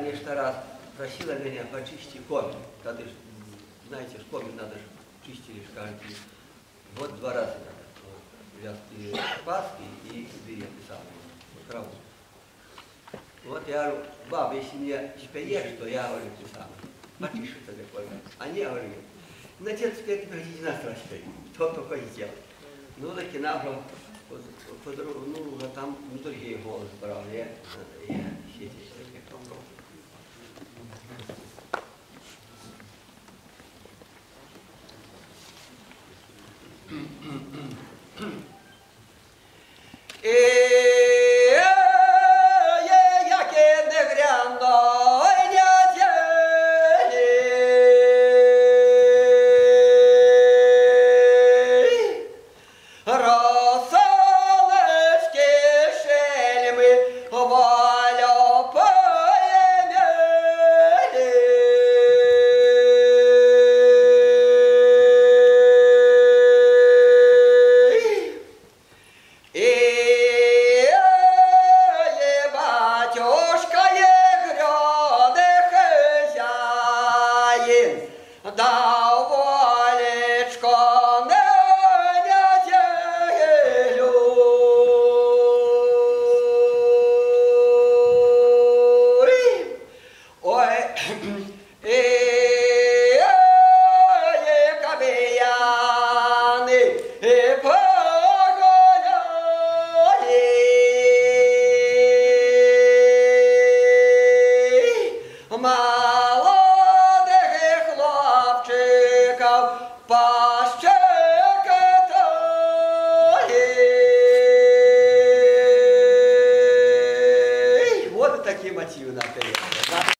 несколько раз просила меня почисти комин. Когда ж, знаете, ж комин надо ж чистили каждый. Вот два раза надо. Вот, вязки паски и две писали. Траву. Вот я говорю, баб, если мне спеешь, то я говорю, ты сам. Потише тогда комин. Они говорили, на отец теперь хотите нас распеть. Кто только сделал. Ну, таки набрал, ну, вже там ну, другий голос брав, я, я сидів. Вот такие мотивы на